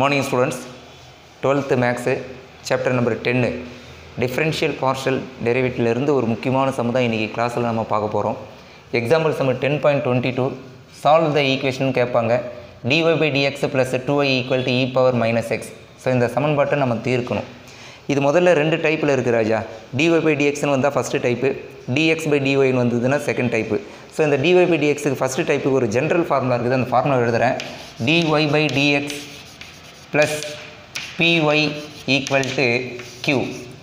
Morning students twelfth maths chapter number டென்னு differential partial டெரிவேட்டிலிருந்து ஒரு முக்கியமான சமுதாயம் இன்றைக்கி கிளாஸில் நம்ம பார்க்க போகிறோம் example summer ten point twenty two solve the equation கேட்பாங்க. D y by d x plus two I equal to e power minus x so இந்த சமன்பாட்டை நம்ம தீர்க்கணும். இது முதல்ல ரெண்டு டைப்பில் இருக்குது ராஜா. டிஒய் பை டிஎக்ஸ்னு வந்தால் first type d x by டிஒய்னு வந்ததுன்னா second type so d y by by டிஎக்ஸுக்கு ஃபஸ்ட்டு டைப்புக்கு ஒரு ஜென்ரல் ஃபார்முலா இருக்குது. அந்த ஃபார்முலா எழுதுகிறேன் d y by d x plus p y equal to q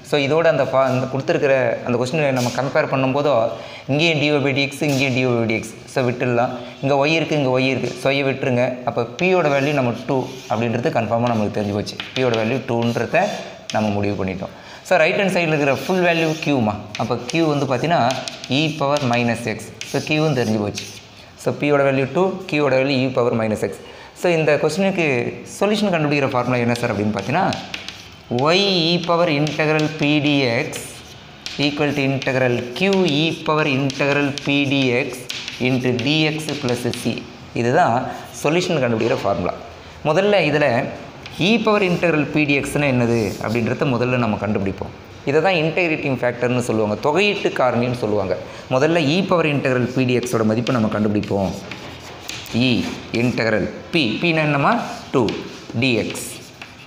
so இதோட அந்த ஃபா அந்த கொடுத்துருக்கிற அந்த கொஸ்டினை நம்ம கம்பேர் பண்ணும்போதோ இங்கேயும் டிஓபிடிஎக்ஸ் இங்கேயும் டிஓபிடிஎக்ஸ் ஸோ விட்டுடலாம். இங்கே ஒய் இருக்குது இங்கே ஒய் இருக்குது ஸோ ஒய் விட்டுருங்க. அப்போ பியோட வேல்யூ நம்ம டூ அப்படின்றது கன்ஃபார்மாக நமக்கு தெரிஞ்சு போச்சு. பியோட வேல்யூ டூன்றத நம்ம முடிவு பண்ணிட்டோம். ஸோ ரைட் ஹேண்ட் சைடில் இருக்கிற ஃபுல் வேல்யூ கியூமா அப்போ கியூ வந்து பார்த்தீங்கன்னா e e power minus x so கியூவும் தெரிஞ்சு போச்சு. ஸோ பியோட value to கியூவோட value e power minus x so இந்த கொஸ்டினுக்கு சொல்யூஷன் கண்டுபிடிக்கிற ஃபார்முலா என்ன சார் அப்படின்னு பார்த்தீங்கன்னா y e power integral p dx equal to integral q e power integral p dx into d x plus c இதுதான் solution கண்டுபிடிக்கிற formula முதல்ல இதில் இ பவர் இன்டகரல் பிடிஎக்ஸ்னால் என்னது அப்படின்றத முதல்ல நம்ம கண்டுபிடிப்போம். இதை தான் இன்டெகிரேட்டிங் ஃபேக்டர்னு சொல்லுவாங்க. தொகையீட்டு காரணின்னு சொல்லுவாங்க. முதல்ல இ பவர் இன்டகரல் பிடிஎக்ஸோட மதிப்பு நம்ம கண்டுபிடிப்போம். இ இன்டகரல் பி பின்னா என்னம்மா? டூ டிஎக்ஸ்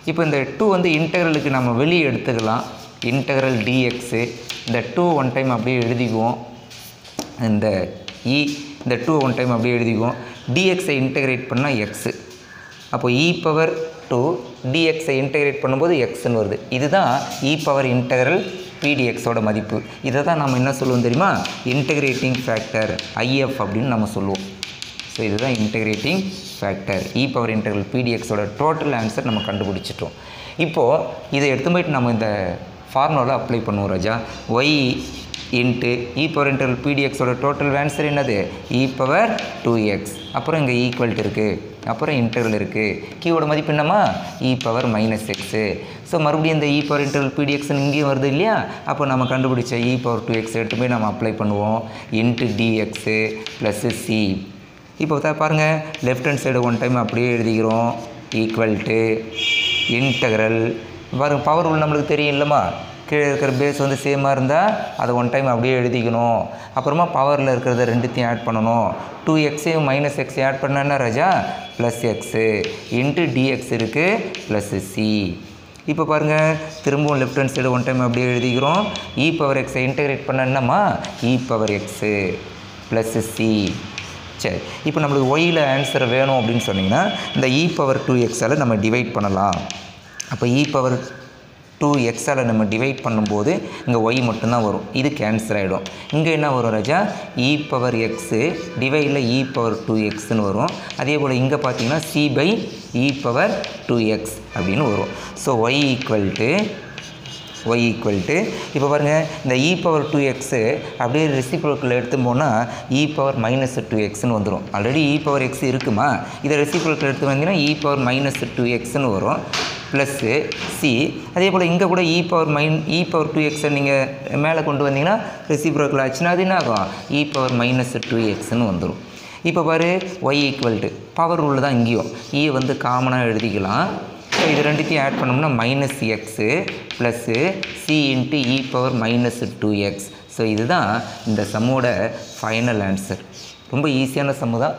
இப்போ இந்த டூ வந்து இன்டகரலுக்கு நம்ம வெளியே எடுத்துக்கலாம். இன்டகரல் டிஎக்ஸு இந்த டூ ஒன் டைம் அப்படியே எழுதிக்குவோம். இந்த இ இந்த டூ ஒன் டைம் அப்படியே எழுதிக்குவோம். டிஎக்ஸை இன்டகிரேட் பண்ணால் எக்ஸு அப்போ இ பவர் டூ டிஎக்ஸை இன்டகிரேட் பண்ணும்போது எக்ஸ்ன்னு வருது. இதுதான் இ பவர் இன்டகரல் பிடிஎக்ஸோட மதிப்பு. இதை தான் நம்ம என்ன சொல்லுவோம் தெரியுமா? இன்டகிரேட்டிங் ஃபேக்டர் ஐஎஃப் அப்படின்னு நம்ம சொல்லுவோம். ஸோ இதுதான் integrating factor e power integral பிடிஎக்ஸோட total answer நம்ம கண்டுபிடிச்சிட்டோம். இப்போது இதை எடுத்து போயிட்டு நம்ம இந்த ஃபார்முலாவில் அப்ளை பண்ணுவோம் ராஜா. Y into e power integral பிடிஎக்ஸோட total answer என்னது? இ பவர் டூ எக்ஸ் அப்புறம் இங்கே ஈக்குவல்ட் இருக்குது அப்புறம் இன்டர்வல் இருக்குது கீயோட மதிப்பு என்னம்மா? E power minus x so மறுபடியும் இந்த இ பவர் இன்டர்வல் பிடிஎக்ஸ்னு இங்கேயும் வருது இல்லையா? அப்போ நம்ம கண்டுபிடிச்ச இ பவர் டூ எக்ஸ் எடுத்து போய் நம்ம அப்ளை பண்ணுவோம். இன்ட்டு டிஎக்ஸு ப்ளஸ்ஸு சி இப்போ பாருங்கள் left hand side one time அப்படியே எழுதிக்கிறோம். ஈக்குவல் டு இன்டகரல் பாருங்கள் பவர் ரூல் நம்மளுக்கு தெரியும் இல்லைம்மா? கீழே இருக்கிற பேஸ் வந்து சேமாக இருந்தால் அதை ஒன் டைம் அப்படியே எழுதிக்கணும். அப்புறமா பவரில் இருக்கிறத ரெண்டுத்தையும் ஆட் பண்ணணும். டூ எக்ஸையும் மைனஸ் எக்ஸ் ஆட் பண்ணா ராஜா? Plus x into d x இருக்குது ப்ளஸ் சி இப்போ பாருங்கள் திரும்பவும் left hand side one time அப்படியே எழுதிக்கிறோம். இ பவர் எக்ஸை இன்டகிரேட் பண்ண என்னம்மா? E power x plus c சரி இப்போ நம்மளுக்கு ஒயில் ஆன்சர் வேணும் அப்படின்னு சொன்னிங்கன்னா இந்த இ பவர் டூ எக்ஸால் நம்ம டிவைட் பண்ணலாம். அப்போ இ பவர் டூ எக்ஸால் நம்ம டிவைட் பண்ணும்போது இங்கே ஒய் மட்டும்தான் வரும். இது கேன்சல் ஆகிடும் இங்கே என்ன வரும் ராஜா? இ பவர் எக்ஸு டிவைடில் இ பவர் டூ எக்ஸ்னு வரும். அதே போல் இங்கே பார்த்தீங்கன்னா c by e power two x அப்படின்னு வரும். So y equal to y equal to இப்போ பாருங்கள் இந்த இ பவர் டூ எக்ஸு அப்படியே ரெசிப்ரோக்கில் எடுத்து போனால் இ பவர் மைனஸ் டூ எக்ஸ்னு வந்துடும் ஆல்ரெடி இ பவர் எக்ஸ் இருக்குமா? இதை ரெசிப்ரோக்கில் எடுத்து வந்தீங்கன்னா இ பவர் மைனஸ் டூ எக்ஸ்னு வரும். ப்ளஸ்ஸு சி அதே போல் இங்கே கூட e power minus e power two எக்ஸை நீங்கள் மேலே கொண்டு வந்தீங்கன்னா ரெசிப்ரோக்கில் ஆச்சுன்னா அது என்ன ஆகும்? E e power minus two எக்ஸ்னு வந்துடும் இப்போ பாரு y equal to power rule தான் இங்கேயும். E இ வந்து காமனாக எழுதிக்கலாம். ஸோ இது ரெண்டுத்தையும் ஆட் பண்ணோம்னா minus x plus c into e power minus two x so இதுதான் இந்த சம்மோட ஃபைனல் ஆன்சர் ரொம்ப ஈஸியான சம்மு தான்.